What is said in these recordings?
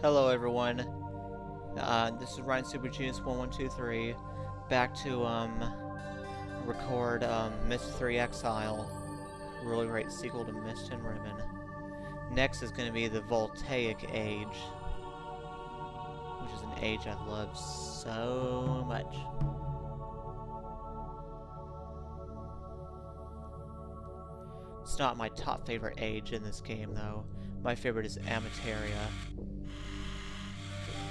Hello everyone. Uh, this is Ryan Super Genius 1123 back to um record um Myst 3 Exile. Really great sequel to Myst and Riven. Next is going to be the Voltaic Age, which is an age I love so much. It's not my top favorite age in this game though. My favorite is Amateria.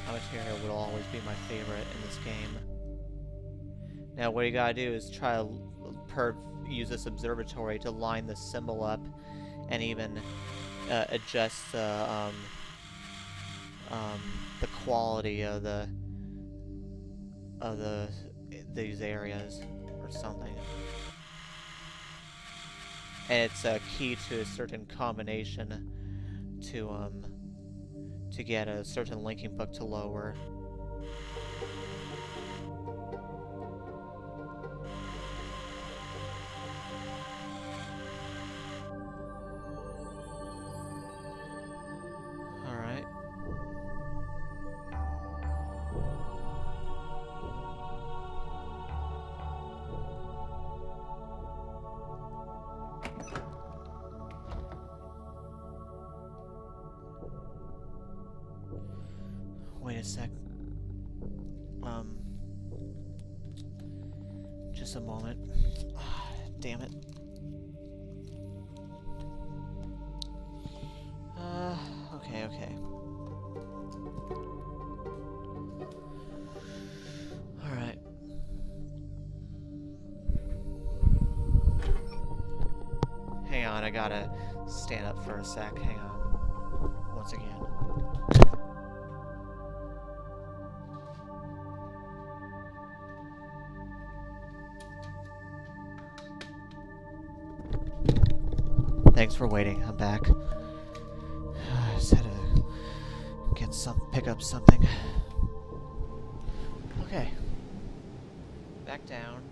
Amateria will always be my favorite in this game. Now what you gotta do is try to per use this observatory to line the symbol up and even uh, adjust the um, um, the quality of the of the these areas or something. And it's a key to a certain combination to um to get a certain linking book to lower. Sec. Um. Just a moment. Damn it. Uh, okay, okay. Alright. Hang on, I gotta stand up for a sec. Hang on. For waiting. I'm back. I just had to get some, pick up something. Okay. Back down.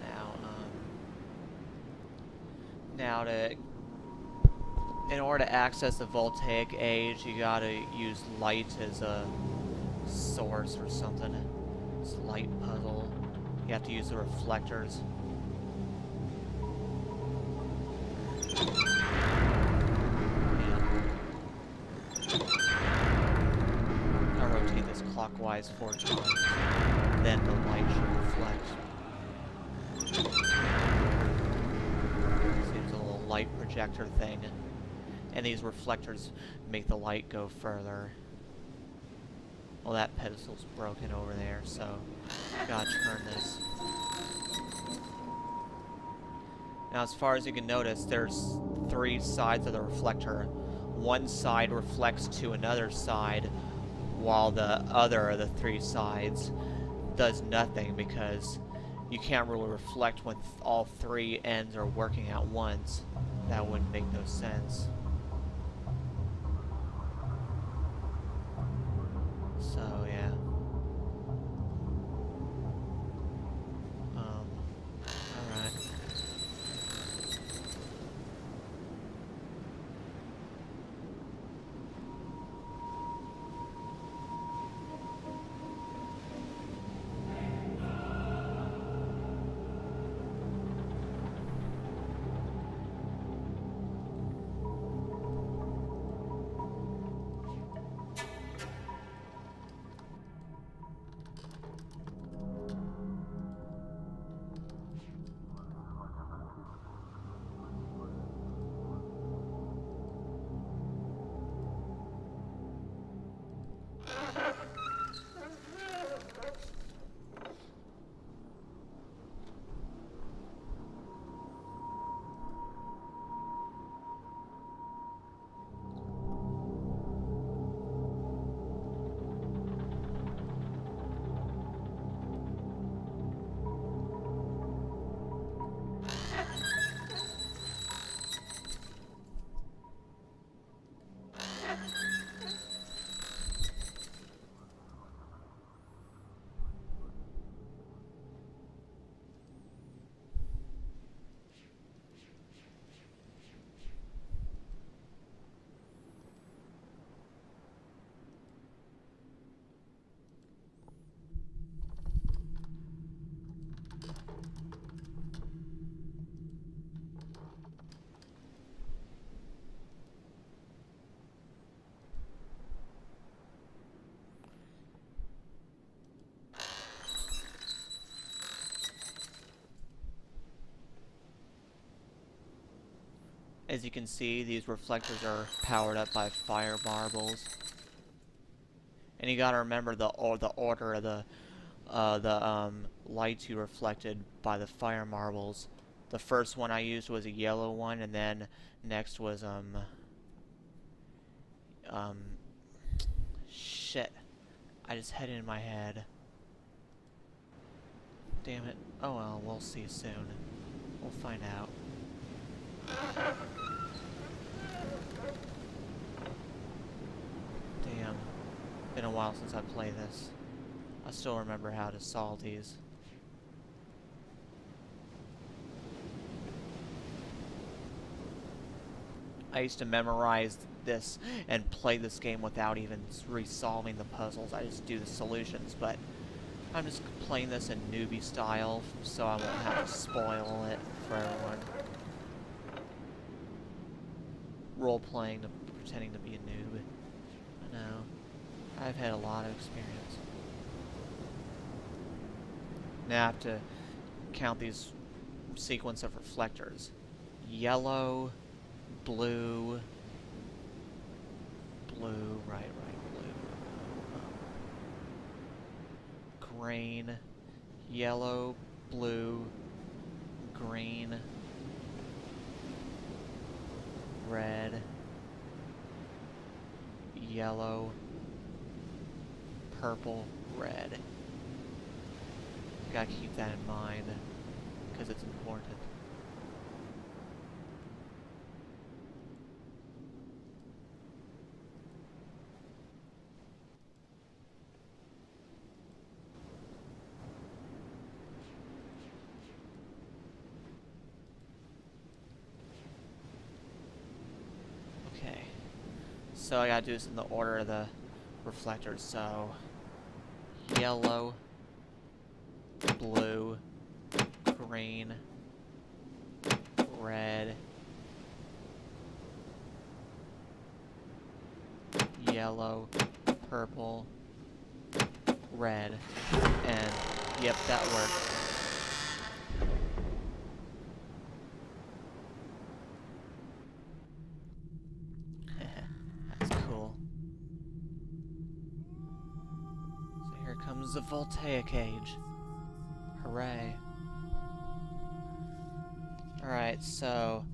Now, um, now to, in order to access the Voltaic Age, you gotta use light as a source or something. It's a light puzzle. You have to use the reflectors. This fortune. Then the light should reflect. Seems a little light projector thing. And these reflectors make the light go further. Well, that pedestal's broken over there, so gotta turn this. Now, as far as you can notice, there's three sides of the reflector. One side reflects to another side, while the other of the three sides does nothing because you can't really reflect when all three ends are working at once. That wouldn't make no sense. As you can see, these reflectors are powered up by fire marbles. And you gotta remember the or the order of the uh, the um, lights you reflected by the fire marbles. The first one I used was a yellow one, and then next was um um shit. I just had it in my head. Damn it. Oh well, we'll see soon. We'll find out. Damn. It's been a while since I played this. I still remember how to solve these. I used to memorize this and play this game without even resolving the puzzles. I just do the solutions, but I'm just playing this in newbie style, so I won't have to spoil it for everyone. Role-playing, pretending to be a noob. I've had a lot of experience. Now I have to count these sequence of reflectors. Yellow, blue, blue, right, right, blue. green, yellow, blue, green, red, yellow, purple, red. Gotta keep that in mind, because it's important. Okay, so I gotta do this in the order of the reflectors, so yellow, blue, green, red, yellow, purple, red, and yep, that worked. That's cool. So here comes the voltaic age. Hooray. Alright, so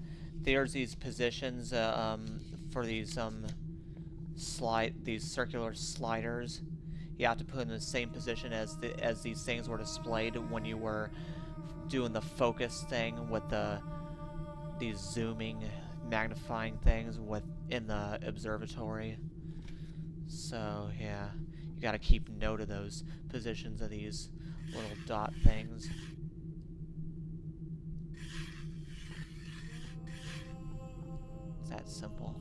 there's these positions uh, um, for these um, slide these circular sliders. You have to put in the same position as the, as these things were displayed when you were doing the focus thing with the these zooming, magnifying things within the observatory. So yeah, you got to keep note of those positions of these little dot things. It's that simple.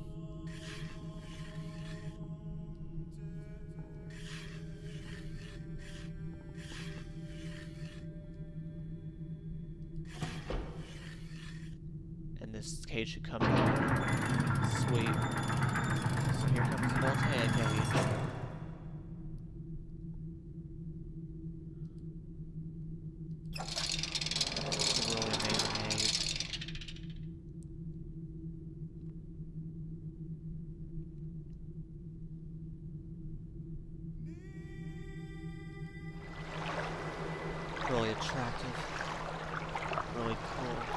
And this cage should come down. Sweet. So here comes voltaic Really attractive. Really cool.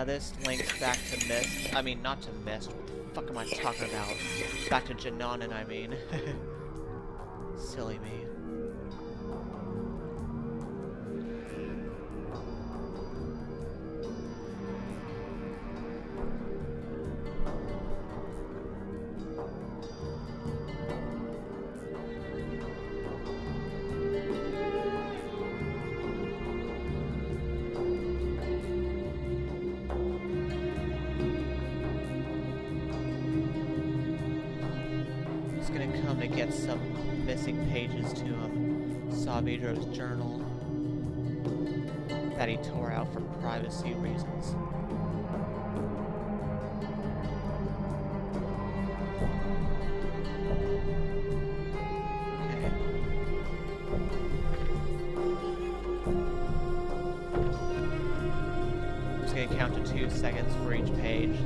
Now this links back to Myst. I mean, not to Myst. What the fuck am I talking about? Back to J'nanin, I mean. Silly me. Two seconds for each page.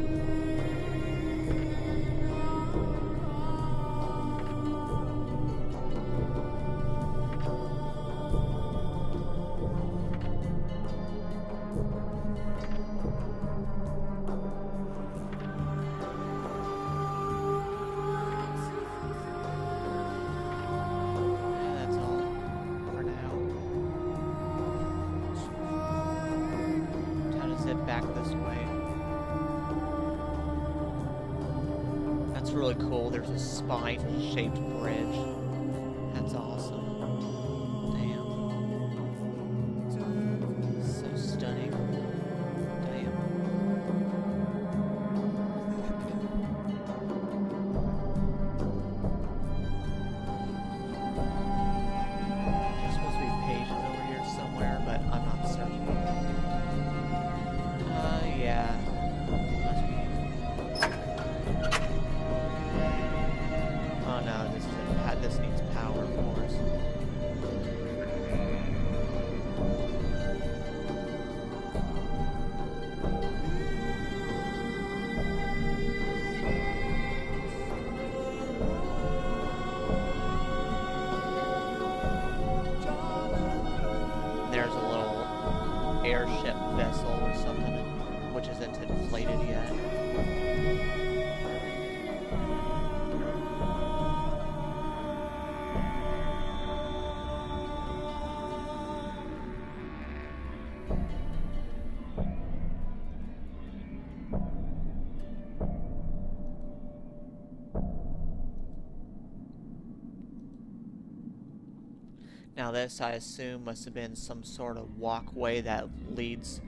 Now this, I assume, must have been some sort of walkway that leads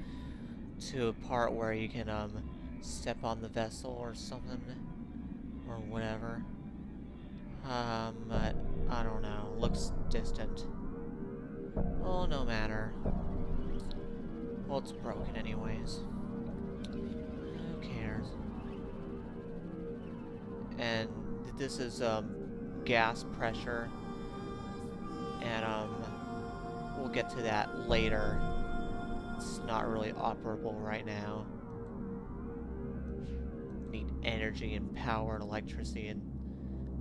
to a part where you can um, step on the vessel or something, or whatever. Um, but I don't know. Looks distant. Oh, no matter. Well, it's broken anyways. Who cares? And this is um, gas pressure and um, we'll get to that later. It's not really operable right now. Need energy and power and electricity and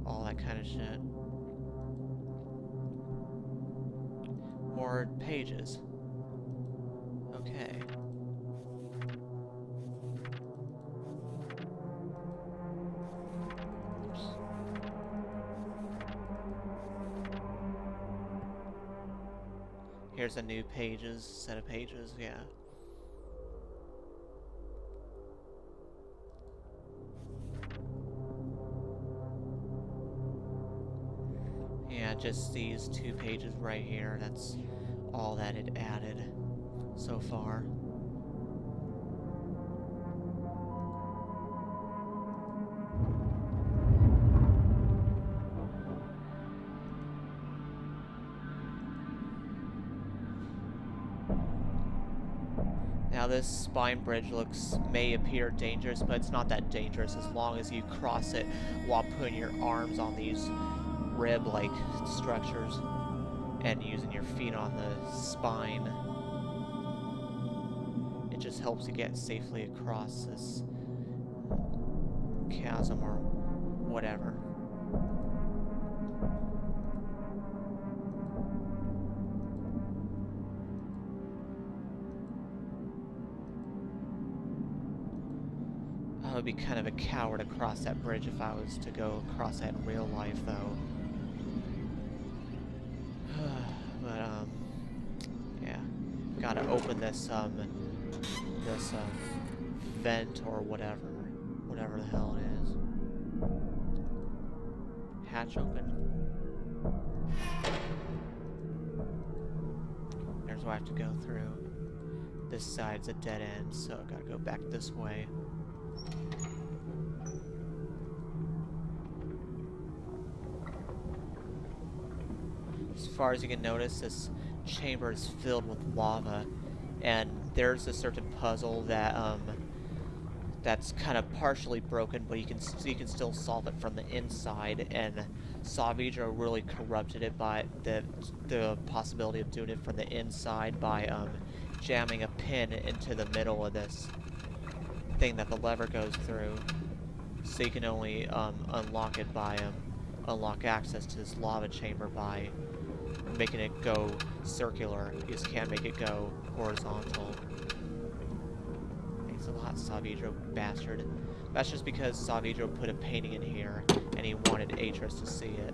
all that kind of shit. More pages. Okay. Here's a new pages, set of pages, yeah. Yeah, just these two pages right here, that's all that it added so far. This spine bridge looks, may appear dangerous, but it's not that dangerous as long as you cross it while putting your arms on these rib-like structures and using your feet on the spine. It just helps you get safely across this chasm or whatever. Would be kind of a coward across that bridge if I was to go across that in real life, though. but, um, yeah. Gotta open this, um, this, um, vent or whatever. Whatever the hell it is. Hatch open. There's what I have to go through. This side's a dead end, so I gotta go back this way. Far as you can notice, this chamber is filled with lava, and there's a certain puzzle that um, that's kind of partially broken, but you can you can still solve it from the inside. And Saavedro really corrupted it by the the possibility of doing it from the inside by um, jamming a pin into the middle of this thing that the lever goes through. So you can only um, unlock it by um, unlock access to this lava chamber by making it go circular. You just can't make it go horizontal. Thanks a lot, Saavedro bastard. That's just because Saavedro put a painting in here and he wanted Atrus to see it.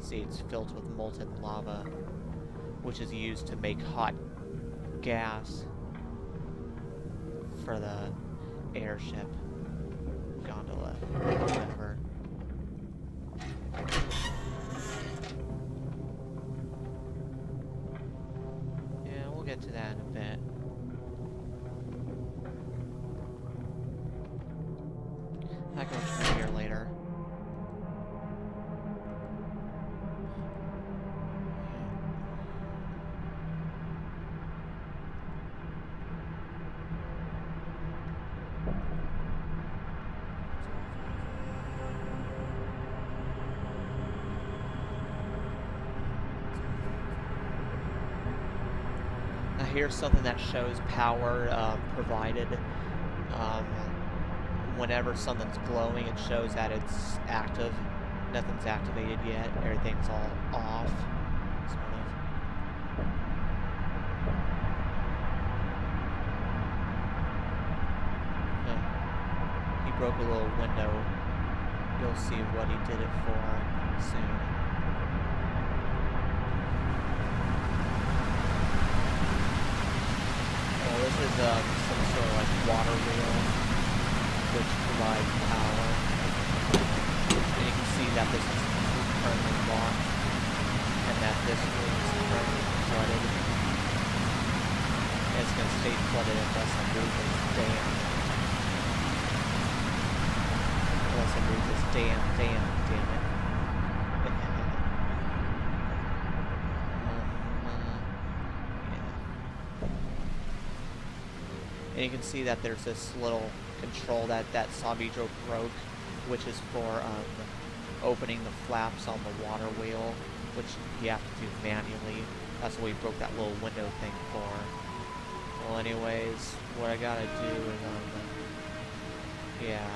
See, it's filled with molten lava, which is used to make hot gas for the airship gondola, here's something that shows power um, provided. Um, whenever something's glowing, it shows that it's active. Nothing's activated yet. Everything's all off. Sort of. Huh. He broke a little window. You'll see what he did it for soon. Well, this is some sort of like water wheel which provides power. And you can see that this is currently locked and that this room is currently flooded. And it's going to stay flooded unless I move this dam. Unless I move this dam, dam, damn it. Um, uh, yeah. And you can see that there's this little control that that Saavedro broke, which is for um, opening the flaps on the water wheel, which you have to do manually. That's what we broke that little window thing for. Well, anyways, what I gotta do is, um, yeah,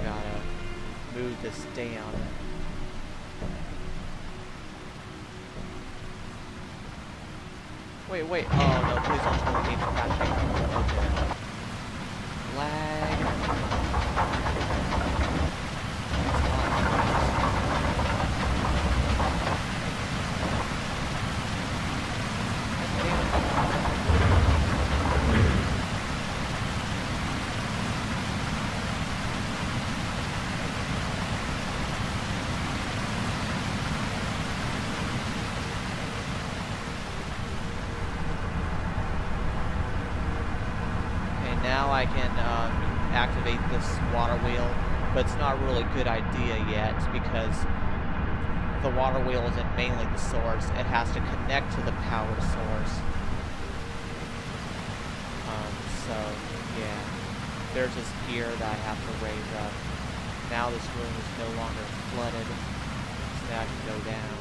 I gotta move this down. Wait, wait, oh please don't tell me. Okay. Lag. Okay, now I can um, activate this water wheel, but it's not really a good idea yet because the water wheel isn't mainly the source. It has to connect to the power source. Um, so, yeah. There's this gear that I have to raise up. Now this room is no longer flooded, so now I can go down.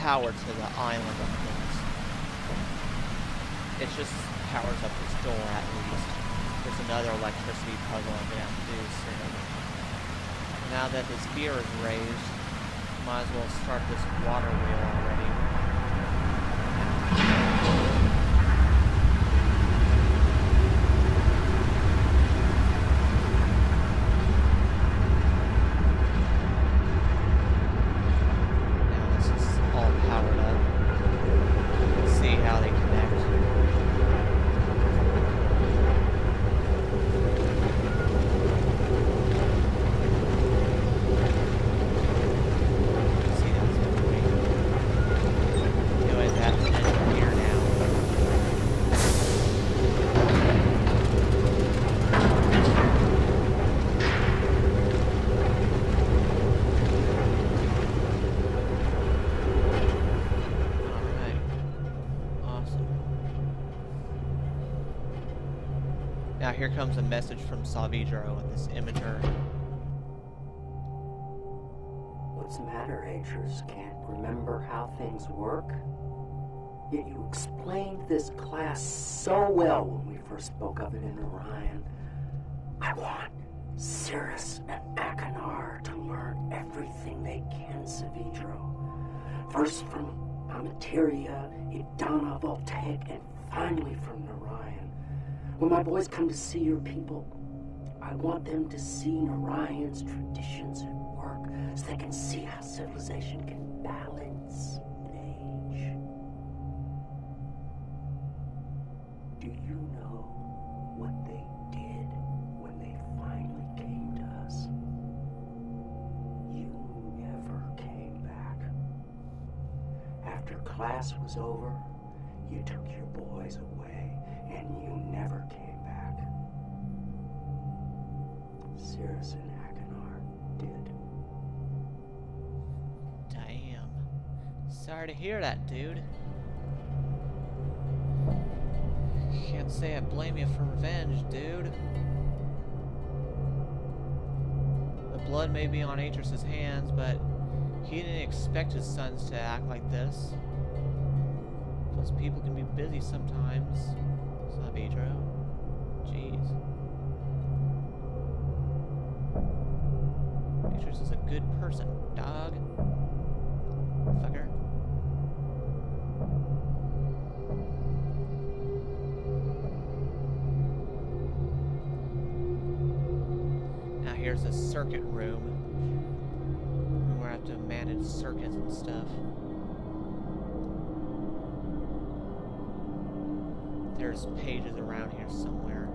Power to the island, of course. It just powers up this door at least. There's another electricity puzzle I'm gonna have to do soon. Now that this gear is raised, might as well start this water wheel already. Here comes a message from Saavedro with this imager. What's the matter, Agers? Can't remember how things work? Yet you explained this class so well when we first spoke of it in Orion. I want Sirrus and Achenar to learn everything they can, Saavedro. First from Amateria, Edanna Voltaic, and finally from Narayan. When my boys come to see your people, I want them to see Narayan's traditions at work so they can see how civilization can balance age. Do you know what they did when they finally came to us? You never came back. After class was over, you took your boys away you never came back. Sirrus and Achenar did. Damn. Sorry to hear that, dude. Can't say I blame you for revenge, dude. The blood may be on Atrus's hands, but he didn't expect his sons to act like this. Those people can be busy sometimes. Saavedro. Jeez. Atrus is a good person, dog. Fucker. Now here's a circuit room. We're gonna have to manage circuits and stuff. There's pages around here somewhere.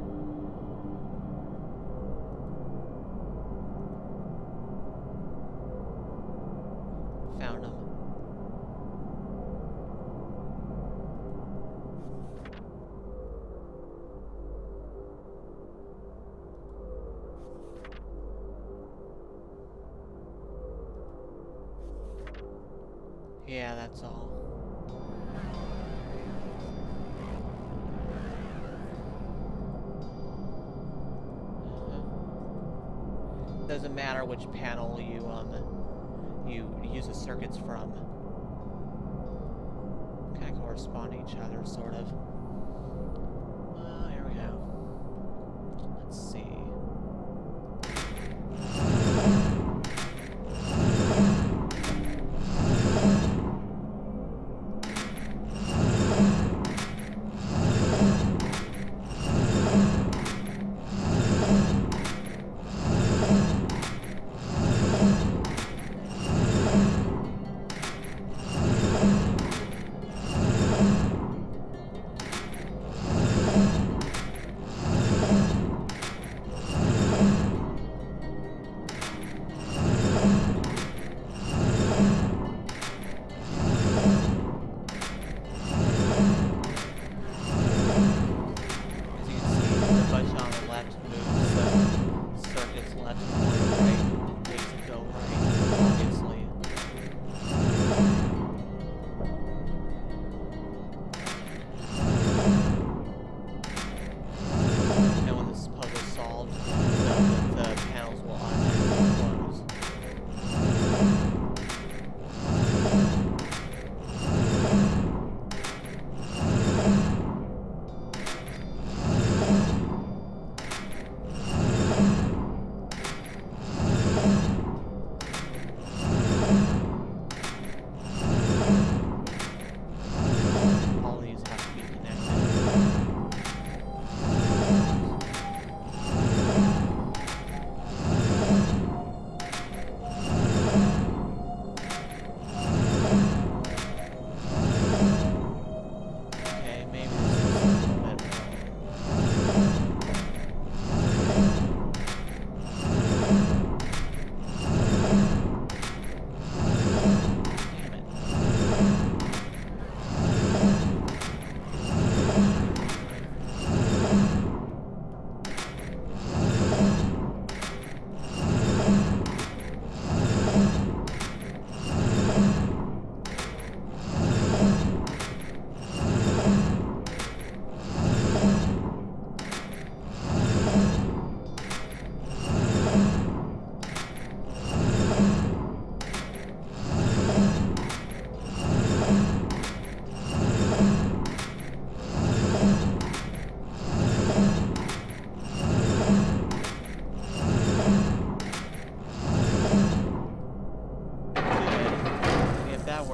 Which panel you um you use the circuits from. Kind of correspond to each other, sort of. Uh, here we go. Let's see.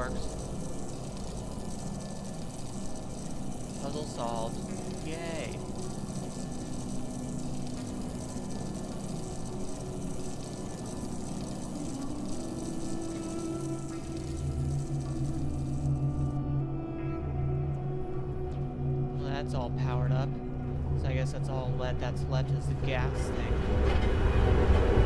works. Puzzle solved. Yay! Well, that's all powered up. So I guess that's all lead that's left is the gas thing.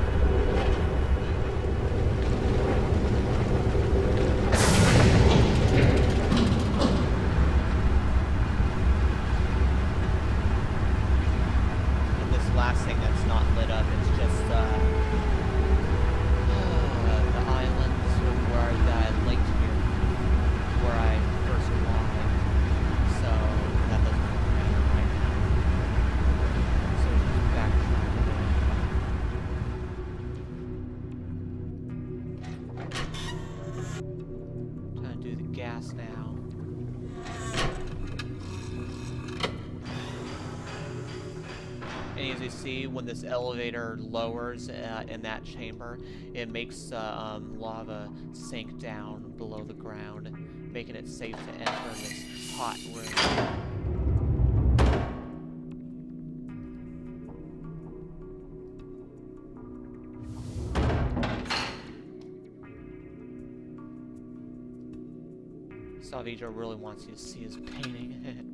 When this elevator lowers uh, in that chamber, it makes uh, um, lava sink down below the ground, making it safe to enter this hot room. Saavedro really wants you to see his painting.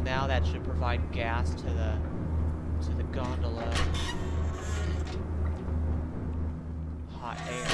well, now that should provide gas to the to the gondola. Hot air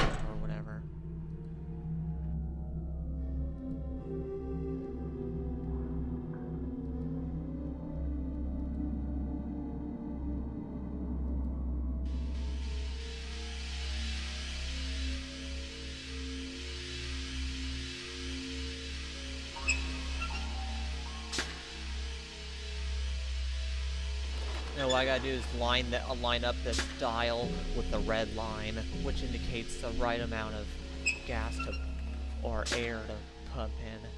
I gotta do is line that uh, line up this dial with the red line, which indicates the right amount of gas to or air to pump in.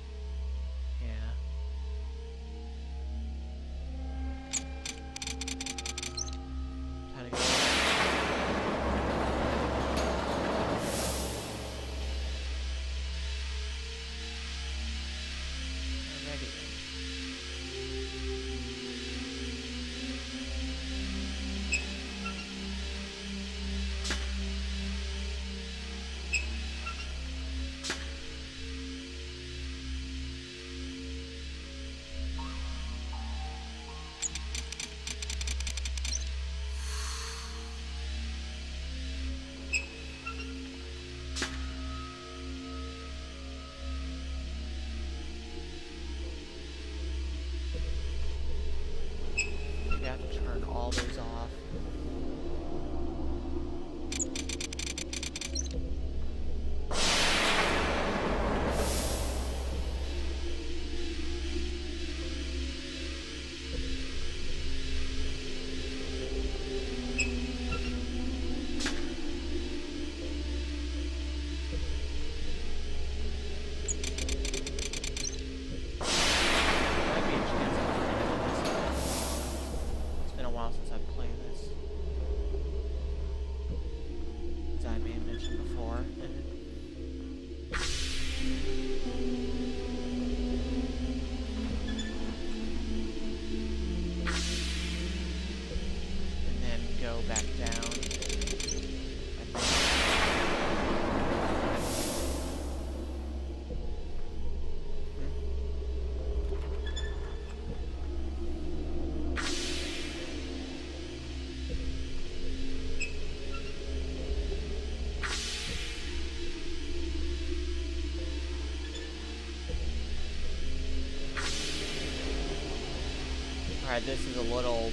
This is a little...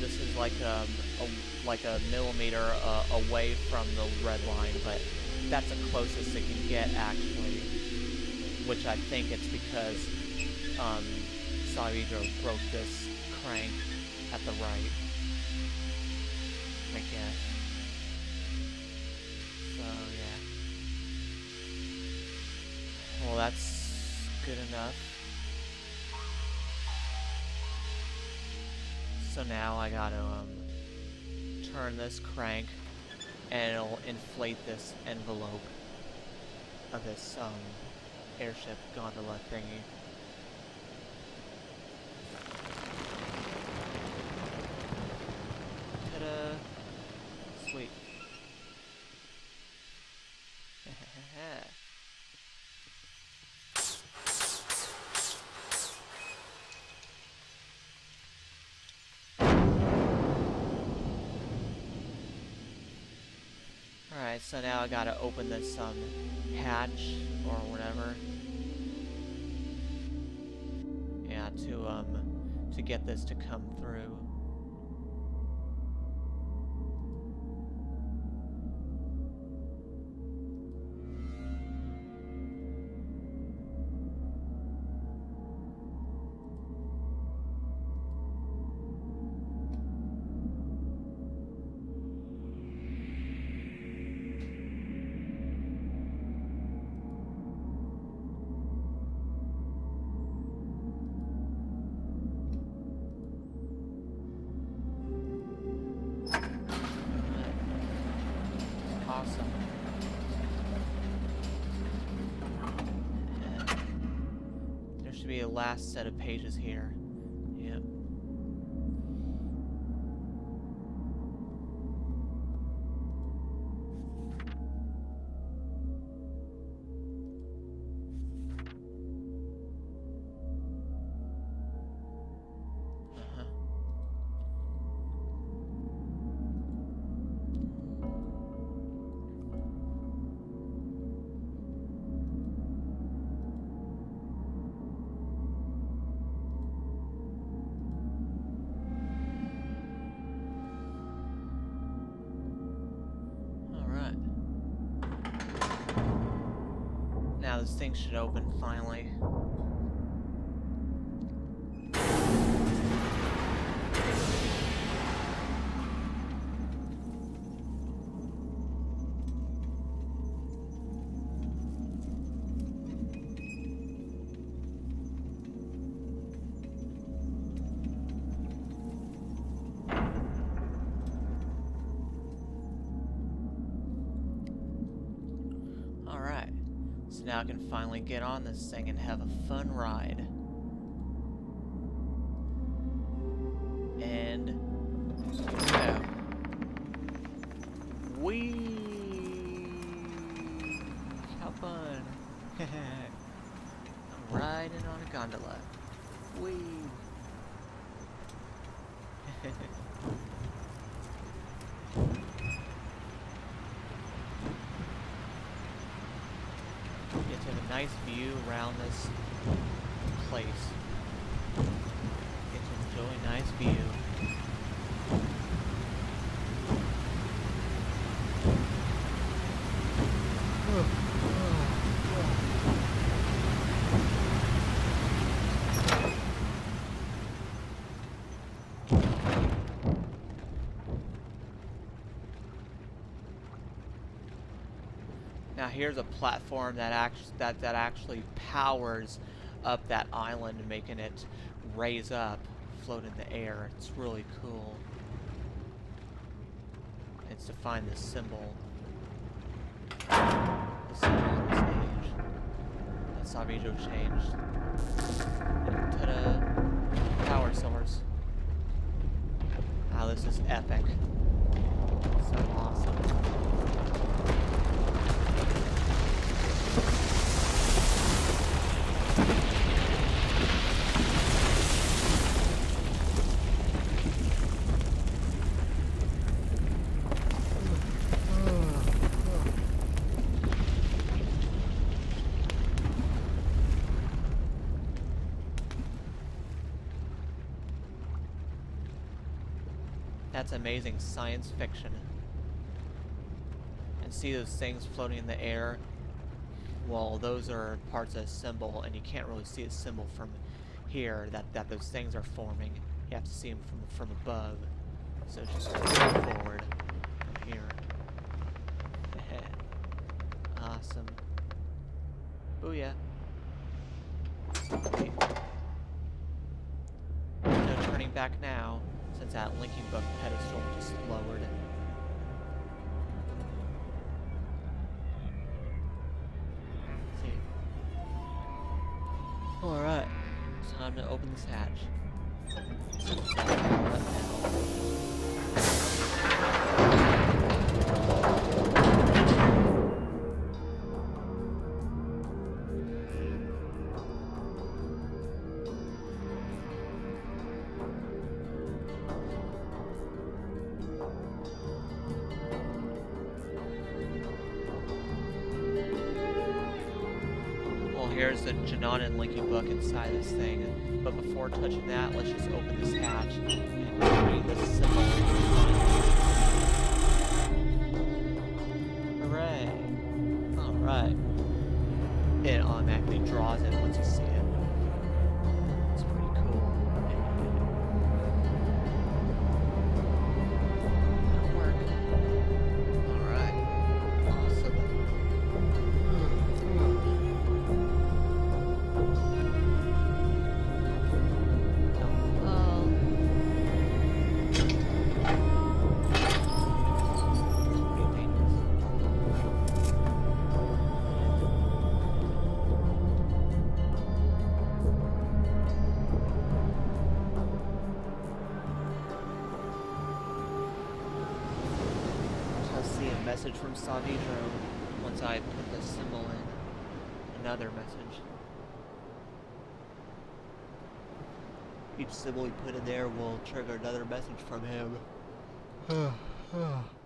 This is like um, a, like a millimeter uh, away from the red line, but that's the closest it can get, actually. Which I think it's because um, broke this crank at the right. I guess. So, yeah. Well, that's good enough. So now I gotta um, turn this crank and it'll inflate this envelope of this um, airship gondola thingy. Ta-da! Sweet. Alright, so now I gotta open this um, hatch or whatever. Yeah, to um to get this to come through. Be a last set of pages here. Now I can finally get on this thing and have a fun ride. And... Go. Whee! How fun! I'm riding on a gondola. Whee! Get to have a nice view around this place. Get to enjoy a nice view. Now here's a platform that act that that actually powers up that island, making it raise up, float in the air. It's really cool. It's to find the symbol. The symbol on this Sabito changed. Ta-da! Power source. Wow, this is epic. so awesome. That's amazing science fiction. And see those things floating in the air? Well, those are parts of a symbol, and you can't really see a symbol from here that, that those things are forming. You have to see them from, from above. So just go forward from here. awesome. Booyah. Wait. No turning back now, since that linking book pedestal just lowered. Alright, time to open this hatch. The J'nanin linking book inside this thing. But before touching that, let's just open this hatch and read the symbol. Message from Saavedro once I put the symbol in. Another message. Each symbol we put in there will trigger another message from him.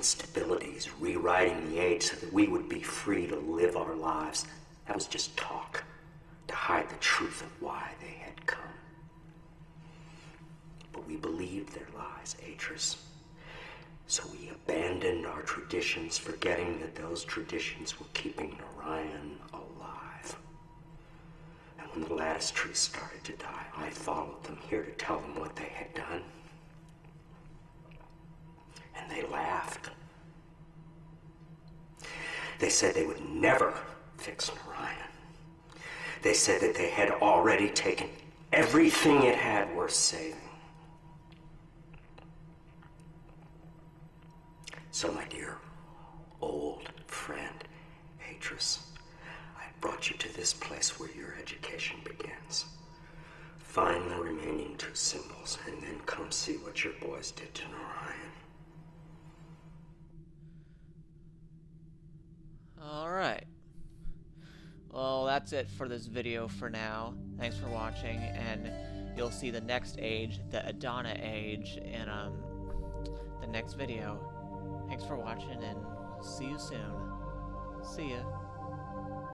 instabilities, rewriting the age so that we would be free to live our lives, that was just talk to hide the truth of why they had come. But we believed their lies, Atrus. So we abandoned our traditions, forgetting that those traditions were keeping Narayan alive. And when the lattice trees started to die, I followed them here to tell them what they had done. And they laughed. They said they would never fix Narayan. They said that they had already taken everything it had worth saving. So, my dear old friend, Atrus, I brought you to this place where your education begins. Find the remaining two symbols and then come see what your boys did to Narayan. Alright. Well, that's it for this video for now. Thanks for watching, and you'll see the next age, the Edanna age, in um, the next video. Thanks for watching, and see you soon. See ya.